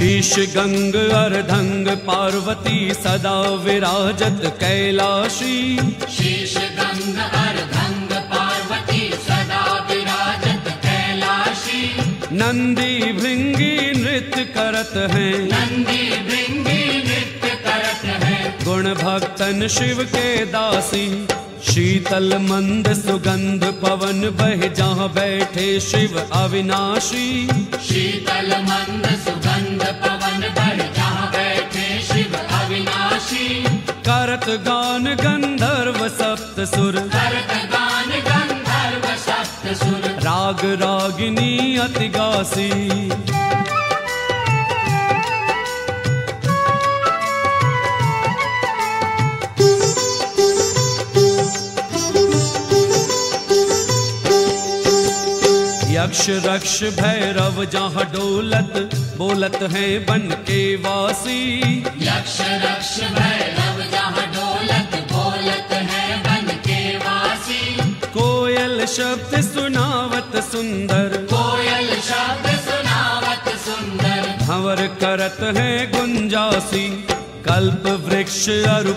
शीश गंग अर्धंग पार्वती सदा विराजत कैलाशी। शीश गंग अर्धंग पार्वती सदा विराजत कैलाशी। नंदी भृंगी नृत्य करत हैं। नंदी भृंगी नृत्य करत है। गुण भक्तन शिव के दासी। शीतल मंद सुगंध पवन बह जहाँ बैठे शिव अविनाशी। शीतल मंद सुगंध गान गंधर्व सप्त सुर राग रागिनी अति गासी यक्ष रक्ष भैरव जहाँ डोलत बोलत है बन के वासी। यक्ष रक्ष भैरव शब्द सुनावत सुंदर। कोयल शब्द सुनावत सुंदर। भंवर करत है गुंजासी। कल्प वृक्ष अरु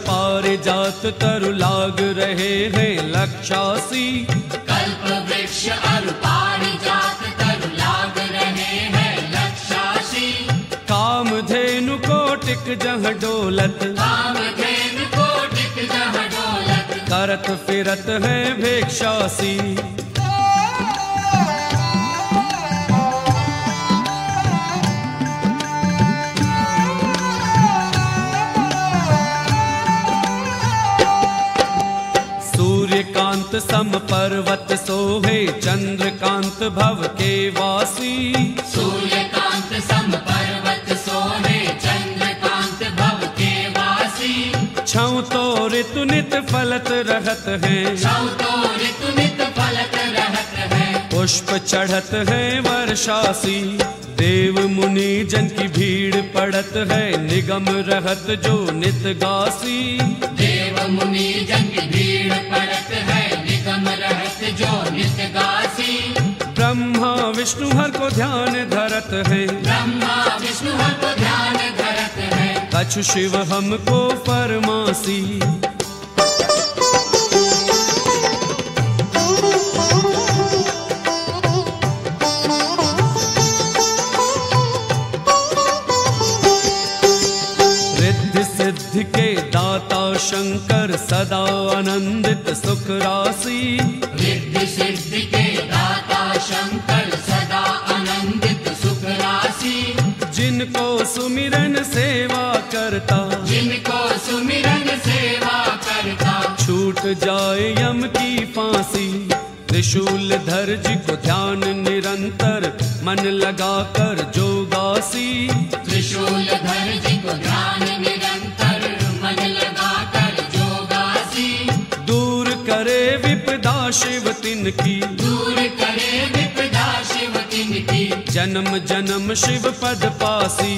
जात तरु लाग रहे हैं लक्षासी। कल्प वृक्ष अरु पारिजात तरु लाग रहे हैं लक्षासी। काम धेनु कोटिक जह डोलत। काम धेनु कोटिक जहाँ डोलत। करत फिरत है भिक्षासी। सूर्यकांत सम पर्वत सोहे चंद्रकांत भव के वासी। सूर्यकांत सम पर्वत सोहे चंद्रकांत भव के वासी। छऊ तो ऋतु नित फलत रहत है। छौ तो ऋतु नित फलत रहत है। पुष्प चढ़त है वर्षासी। देव मुनि जन की भीड़ पड़त है निगम रहत जो नित गासी। देव मुनि जन की भीड़ पड़त जो नित गासी ब्रह्मा विष्णु हर को ध्यान धरत है। ब्रह्मा विष्णु हर को ध्यान धरत है। कछु शिव हमको फरमासी। शंकर सदा आनंदित सुख राशि। रिद्धि सिद्धि के दाता शंकर सदा आनंदित सुख राशि। जिनको सुमिरन सेवा करता। जिनको सुमिरन सेवा करता। छूट जाए यम की फांसी। त्रिशूल धर जी को ध्यान निरंतर मन लगा कर जोगासी। त्रिशूल धर जी विपदा शिव तिनकी। दूर करे विपदा शिव तिनकी। जन्म जन्म शिव पद पासी।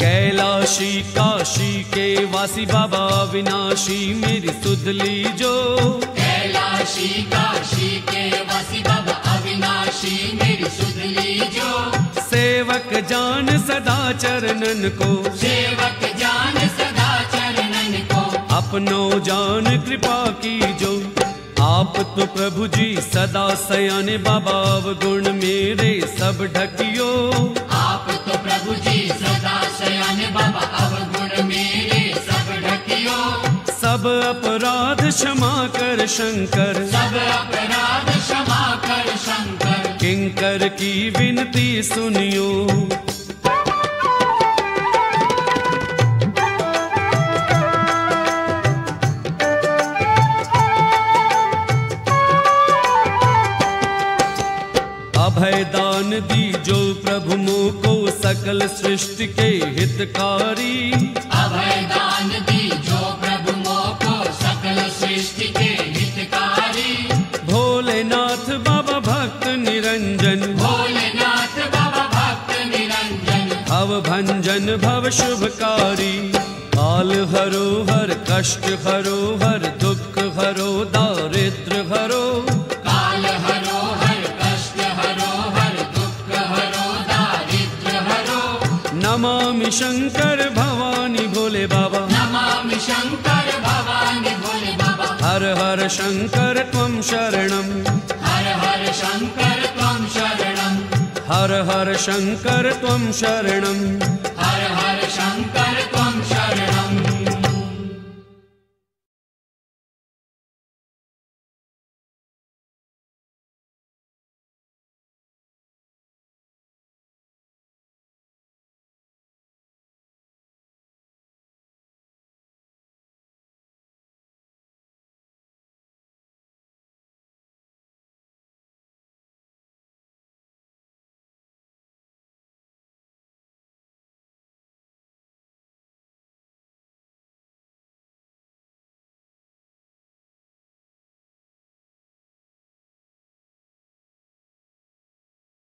कैलाशी काशी के वासी बाबा विनाशी मेरी सुध लीजो कैलाशी काशी के वासी बाबा सेवक जान सदा चरणन को। सेवक जान सदा चरणन को। अपनो जान कृपा की जो आप तो प्रभु जी सदा सयाने बाबा गुण मेरे सब ढकियो। आप तो प्रभु जी सदा शयन बाबा अवगुण मेरे सब ढकियो। सब अपराध क्षमा कर शंकर। सब अपराध क्षमा कर शंकर। किंकर की विनती सुनियो। अभय दान दी जो प्रभु को सकल सृष्टि के हितकारी। अभय दान दी निरंजन भव शुभकारी। काल हरो हर कष्ट हरो हर दुख हरो दारिद्र हरो। काल हरो हर कष्ट हरो हर दुख हरो दारिद्र हरो। नमामि शंकर भवानी भोले बाबा। नमामि शङ्कर भवानि भोले बाबा। हर हर शंकर त्वं शरणं। हर हर शङ्कर हर हर शंकर त्वं शरणं। हर हर शङ्कर त्वं शरणम्